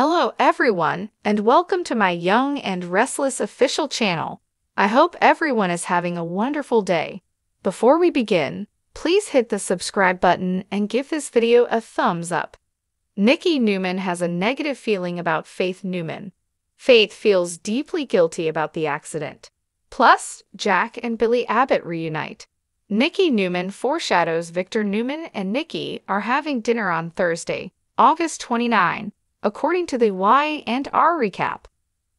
Hello, everyone, and welcome to my Young and Restless official channel. I hope everyone is having a wonderful day. Before we begin, please hit the subscribe button and give this video a thumbs up. Nikki Newman has a negative feeling about Faith Newman. Faith feels deeply guilty about the accident. Plus, Jack and Billy Abbott reunite. Nikki Newman foreshadows Victor Newman and Nikki are having dinner on Thursday, August 29, according to the Y and R recap.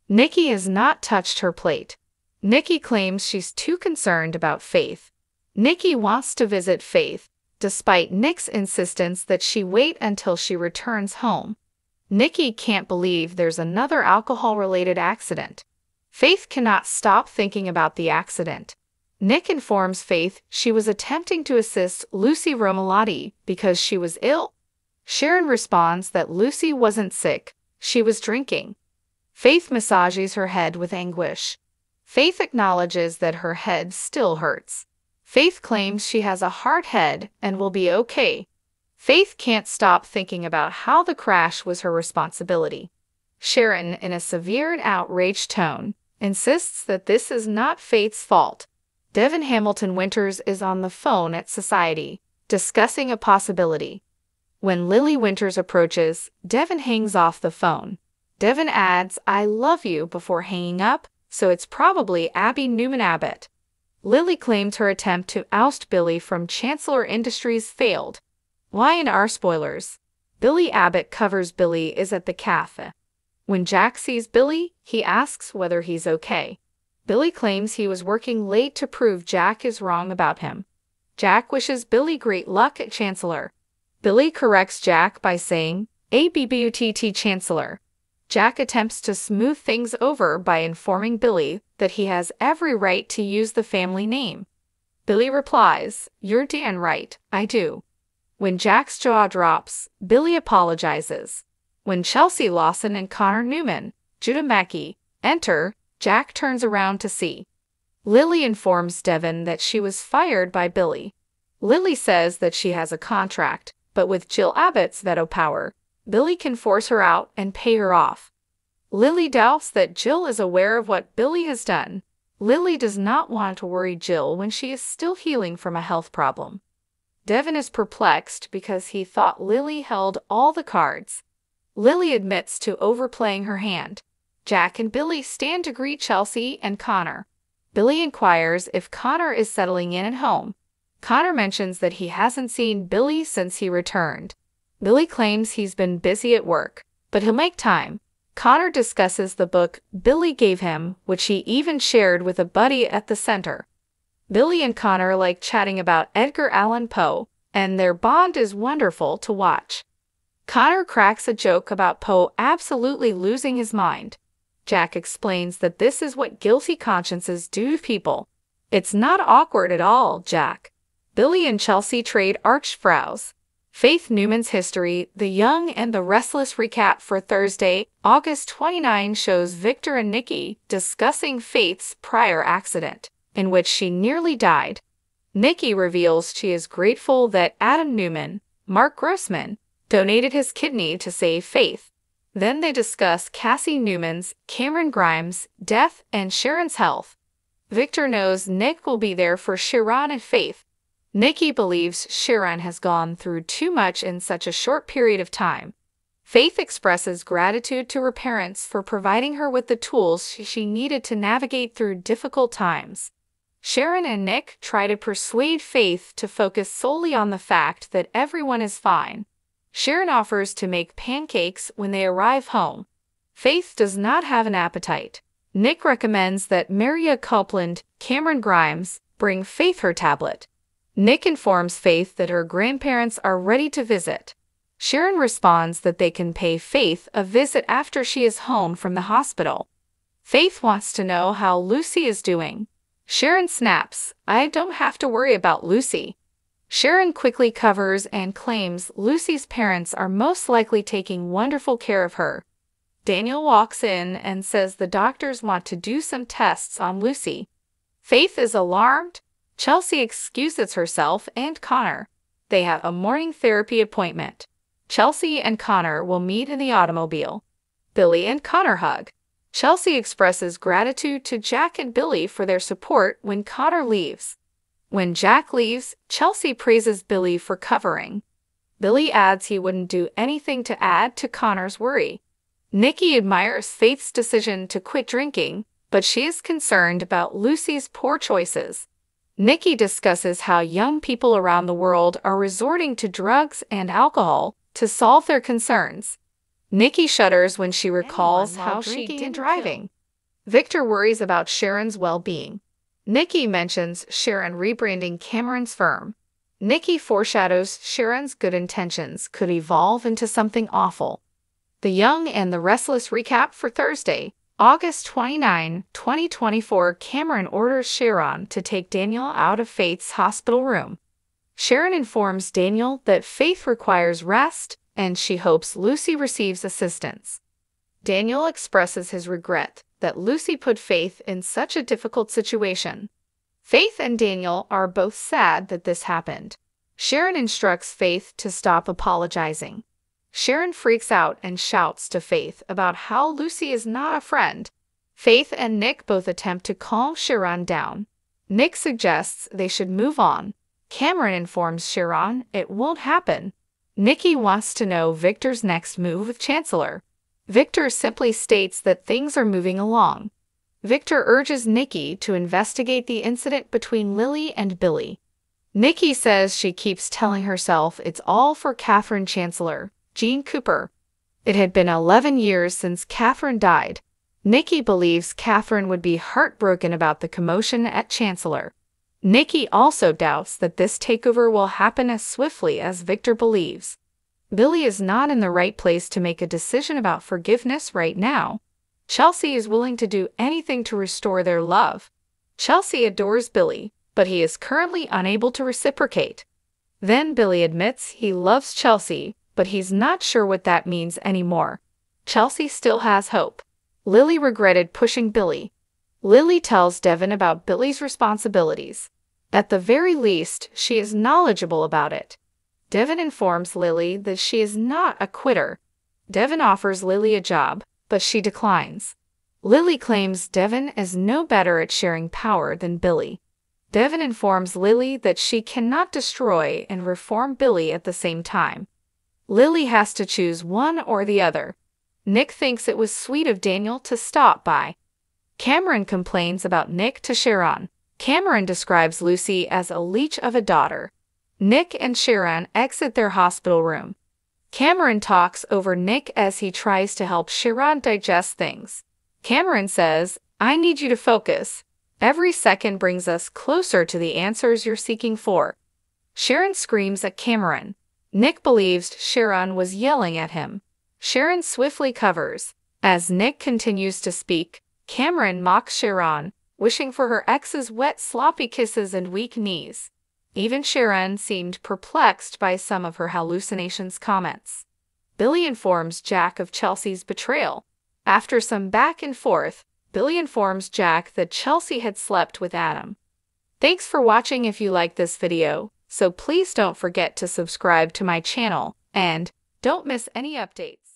Nikki has not touched her plate. Nikki claims she's too concerned about Faith. Nikki wants to visit Faith, despite Nick's insistence that she wait until she returns home. Nikki can't believe there's another alcohol-related accident. Faith cannot stop thinking about the accident. Nick informs Faith she was attempting to assist Lucy Romalotti because she was ill. Sharon responds that Lucy wasn't sick, she was drinking. Faith massages her head with anguish. Faith acknowledges that her head still hurts. Faith claims she has a hard head and will be okay. Faith can't stop thinking about how the crash was her responsibility. Sharon, in a severe and outraged tone, insists that this is not Faith's fault. Devon Hamilton Winters is on the phone at Society, discussing a possibility. When Lily Winters approaches, Devon hangs off the phone. Devon adds, I love you before hanging up, so it's probably Abby Newman Abbott. Lily claims her attempt to oust Billy from Chancellor Industries failed. Y and R spoilers. Billy Abbott covers Billy is at the cafe. When Jack sees Billy, he asks whether he's okay. Billy claims he was working late to prove Jack is wrong about him. Jack wishes Billy great luck at Chancellor. Billy corrects Jack by saying, ABBUTT Chancellor. Jack attempts to smooth things over by informing Billy that he has every right to use the family name. Billy replies, You're Dan right, I do. When Jack's jaw drops, Billy apologizes. When Chelsea Lawson and Connor Newman, Judah Mackey, enter, Jack turns around to see. Lily informs Devon that she was fired by Billy. Lily says that she has a contract, but with Jill Abbott's veto power, Billy can force her out and pay her off. Lily doubts that Jill is aware of what Billy has done. Lily does not want to worry Jill when she is still healing from a health problem. Devon is perplexed because he thought Lily held all the cards. Lily admits to overplaying her hand. Jack and Billy stand to greet Chelsea and Connor. Billy inquires if Connor is settling in at home. Connor mentions that he hasn't seen Billy since he returned. Billy claims he's been busy at work, but he'll make time. Connor discusses the book Billy gave him, which he even shared with a buddy at the center. Billy and Connor like chatting about Edgar Allan Poe, and their bond is wonderful to watch. Connor cracks a joke about Poe absolutely losing his mind. Jack explains that this is what guilty consciences do to people. It's not awkward at all, Jack. Billy and Chelsea trade arch frows. Faith Newman's History, The Young and the Restless recap for Thursday, August 29 shows Victor and Nikki discussing Faith's prior accident in which she nearly died. Nikki reveals she is grateful that Adam Newman, Mark Grossman, donated his kidney to save Faith. Then they discuss Cassie Newman's, Camryn Grimes' death and Sharon's health. Victor knows Nick will be there for Sharon and Faith. Nikki believes Sharon has gone through too much in such a short period of time. Faith expresses gratitude to her parents for providing her with the tools she needed to navigate through difficult times. Sharon and Nick try to persuade Faith to focus solely on the fact that everyone is fine. Sharon offers to make pancakes when they arrive home. Faith does not have an appetite. Nick recommends that Mariah Copeland, Camryn Grimes, bring Faith her tablet. Nick informs Faith that her grandparents are ready to visit. Sharon responds that they can pay Faith a visit after she is home from the hospital. Faith wants to know how Lucy is doing. Sharon snaps, I don't have to worry about Lucy. Sharon quickly covers and claims Lucy's parents are most likely taking wonderful care of her. Daniel walks in and says the doctors want to do some tests on Lucy. Faith is alarmed. Chelsea excuses herself and Connor. They have a morning therapy appointment. Chelsea and Connor will meet in the automobile. Billy and Connor hug. Chelsea expresses gratitude to Jack and Billy for their support when Connor leaves. When Jack leaves, Chelsea praises Billy for covering. Billy adds he wouldn't do anything to add to Connor's worry. Nikki admires Faith's decision to quit drinking, but she is concerned about Lucy's poor choices. Nikki discusses how young people around the world are resorting to drugs and alcohol to solve their concerns. Nikki shudders when she recalls how she did driving. Victor worries about Sharon's well-being. Nikki mentions Sharon rebranding Cameron's firm. Nikki foreshadows Sharon's good intentions could evolve into something awful. The Young and the Restless recap for Thursday, August 29, 2024 Cameron orders Sharon to take Daniel out of Faith's hospital room. Sharon informs Daniel that Faith requires rest and she hopes Lucy receives assistance. Daniel expresses his regret that Lucy put Faith in such a difficult situation. Faith and Daniel are both sad that this happened. Sharon instructs Faith to stop apologizing. Sharon freaks out and shouts to Faith about how Lucy is not a friend. Faith and Nick both attempt to calm Sharon down. Nick suggests they should move on. Cameron informs Sharon it won't happen Nikki wants to know Victor's next move with Chancellor. Victor simply states that things are moving along. Victor urges Nikki to investigate the incident between Lily and Billy. Nikki says she keeps telling herself it's all for Catherine Chancellor, Jeanne Cooper. It had been 11 years since Catherine died. Nikki believes Catherine would be heartbroken about the commotion at Chancellor. Nikki also doubts that this takeover will happen as swiftly as Victor believes. Billy is not in the right place to make a decision about forgiveness right now. Chelsea is willing to do anything to restore their love. Chelsea adores Billy, but he is currently unable to reciprocate. Then Billy admits he loves Chelsea, but he's not sure what that means anymore. Chelsea still has hope. Lily regretted pushing Billy, Lily tells Devon about Billy's responsibilities. At the very least, she is knowledgeable about it. Devon informs Lily that she is not a quitter. Devon offers Lily a job, but she declines. Lily claims Devon is no better at sharing power than Billy. Devon informs Lily that she cannot destroy and reform Billy at the same time. Lily has to choose one or the other. Nick thinks it was sweet of Daniel to stop by. Cameron complains about Nick to Sharon. Cameron describes Lucy as a leech of a daughter. Nick and Sharon exit their hospital room. Cameron talks over Nick as he tries to help Sharon digest things. Cameron says, I need you to focus. Every second brings us closer to the answers you're seeking for. Sharon screams at Cameron. Nick believes Sharon was yelling at him. Sharon swiftly covers. As Nick continues to speak, Cameron mocks Sharon, wishing for her ex's wet, sloppy kisses and weak knees. Even Sharon seemed perplexed by some of her hallucinations comments. Billy informs Jack of Chelsea's betrayal. After some back and forth, Billy informs Jack that Chelsea had slept with Adam. Thanks for watching if you like this video, so please don't forget to subscribe to my channel and don't miss any updates.